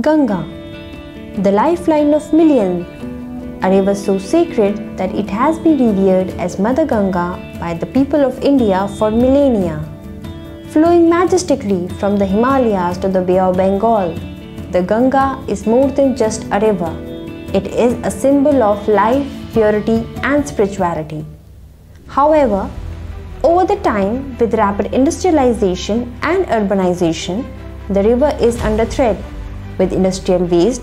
Ganga, the lifeline of millions, a river so sacred that it has been revered as Mother Ganga by the people of India for millennia. Flowing majestically from the Himalayas to the Bay of Bengal, the Ganga is more than just a river. It is a symbol of life, purity, and spirituality. However, over the time, with rapid industrialization and urbanization, the river is under threat, with industrial waste,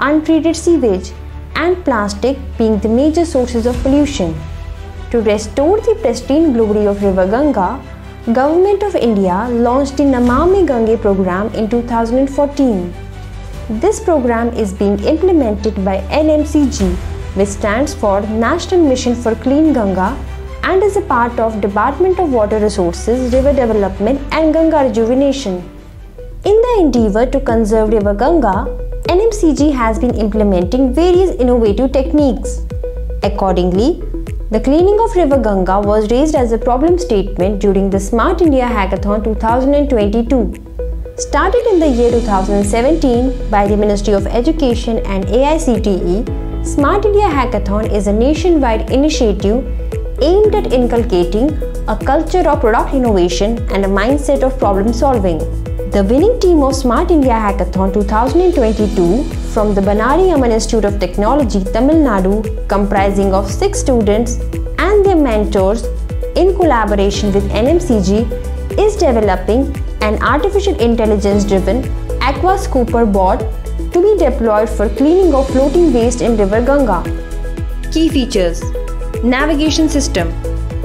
untreated sewage, and plastic being the major sources of pollution. To restore the pristine glory of River Ganga, Government of India launched the Namami Gange program in 2014. This program is being implemented by NMCG, which stands for National Mission for Clean Ganga and is a part of Department of Water Resources, River Development and Ganga Rejuvenation. In the endeavor to conserve River Ganga, NMCG has been implementing various innovative techniques. Accordingly, the cleaning of River Ganga was raised as a problem statement during the Smart India Hackathon 2022. Started in the year 2017 by the Ministry of Education and AICTE, Smart India Hackathon is a nationwide initiative aimed at inculcating a culture of product innovation and a mindset of problem solving. The winning team of Smart India Hackathon 2022 from the Bannari Amman Institute of Technology, Tamil Nadu, comprising of six students and their mentors in collaboration with NMCG, is developing an artificial intelligence driven aqua scooper bot to be deployed for cleaning of floating waste in River Ganga. Key features Navigation System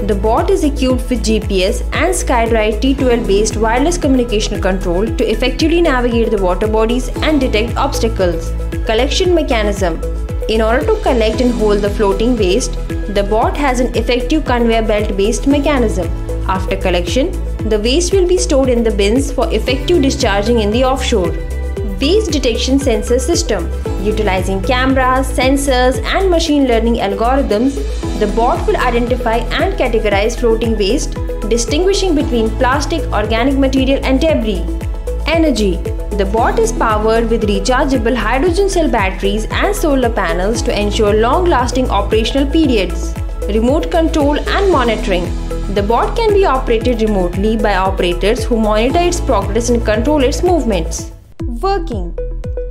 the bot is equipped with GPS and Skydroid T12 based wireless communication control to effectively navigate the water bodies and detect obstacles. Collection mechanism In order to collect and hold the floating waste, the bot has an effective conveyor belt based mechanism. After collection, the waste will be stored in the bins for effective discharging in the offshore. Waste detection sensor system Utilizing cameras, sensors, and machine learning algorithms, the bot will identify and categorize floating waste, distinguishing between plastic, organic material, and debris. Energy The bot is powered with rechargeable hydrogen cell batteries and solar panels to ensure long lasting operational periods. Remote control and monitoring The bot can be operated remotely by operators who monitor its progress and control its movements. Working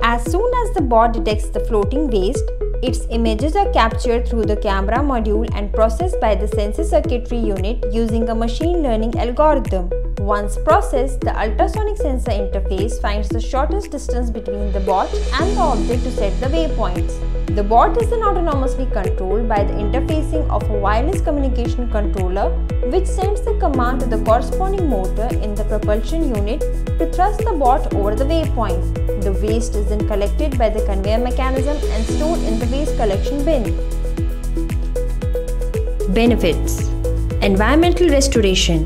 as soon as the bot detects the floating waste, its images are captured through the camera module and processed by the sensor circuitry unit using a machine learning algorithm. Once processed, the ultrasonic sensor interface finds the shortest distance between the bot and the object to set the waypoints. The bot is then autonomously controlled by the interfacing of a wireless communication controller which sends the command to the corresponding motor in the propulsion unit to thrust the bot over the waypoint. The waste is then collected by the conveyor mechanism and stored in the waste collection bin. Benefits Environmental restoration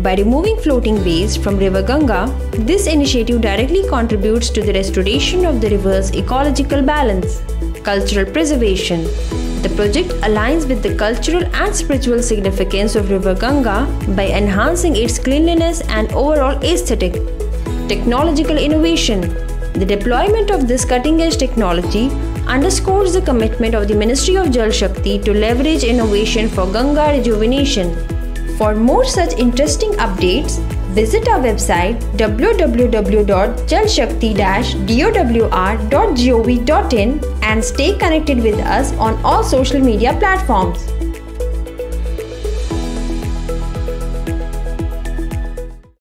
by removing floating waste from River Ganga, this initiative directly contributes to the restoration of the river's ecological balance. Cultural preservation. The project aligns with the cultural and spiritual significance of River Ganga by enhancing its cleanliness and overall aesthetic. Technological innovation. The deployment of this cutting edge technology underscores the commitment of the Ministry of Jal Shakti to leverage innovation for Ganga rejuvenation. For more such interesting updates, visit our website www.jalshakti-dowr.gov.in and stay connected with us on all social media platforms.